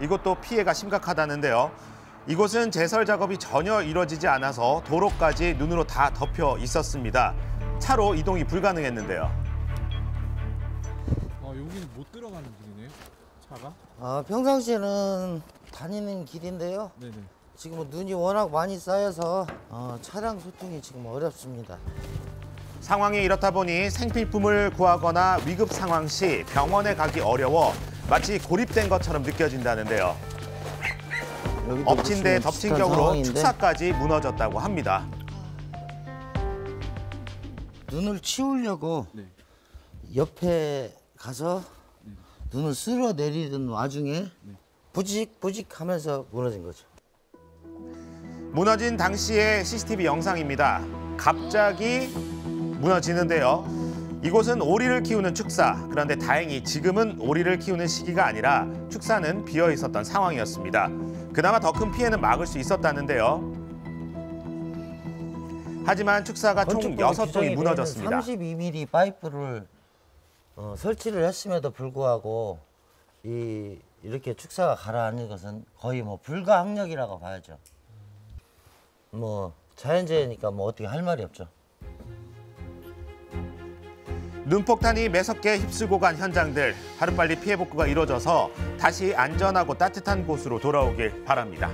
이곳도 피해가 심각하다는데요. 이곳은 제설 작업이 전혀 이루어지지 않아서 도로까지 눈으로 다 덮여 있었습니다. 차로 이동이 불가능했는데요. 아 여기는 못 들어가는 길이네요. 차가. 아, 평상시에는 다니는 길인데요. 네네. 지금 은 눈이 워낙 많이 쌓여서 어, 차량 소통이 지금 어렵습니다. 상황이 이렇다 보니 생필품을 구하거나 위급 상황 시 병원에 가기 어려워 마치 고립된 것처럼 느껴진다는데요. 엎친 데 덮친 격으로 상황인데 축사까지 무너졌다고 합니다. 눈을 치우려고 네. 옆에 가서 눈을 쓸어 내리던 와중에 부직 부직 하면서 무너진 거죠. 무너진 당시의 CCTV 영상입니다. 갑자기 무너지는데요. 이곳은 오리를 키우는 축사. 그런데 다행히 지금은 오리를 키우는 시기가 아니라 축사는 비어 있었던 상황이었습니다. 그나마 더 큰 피해는 막을 수 있었다는데요. 하지만 축사가 총 여섯 있는 무너졌습니다. 32mm 파이프를 어, 설치를 했음에도 불구하고 이 이렇게 축사가 가라앉는 것은 거의 뭐 불가항력이라고 봐야죠. 뭐 자연재해니까 뭐 어떻게 할 말이 없죠. 눈폭탄이 매섭게 휩쓸고 간 현장들 하루빨리 피해 복구가 이루어져서 다시 안전하고 따뜻한 곳으로 돌아오길 바랍니다.